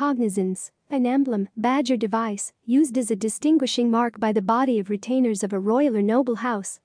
cognizance, an emblem, badge or device used as a distinguishing mark by the body of retainers of a royal or noble house.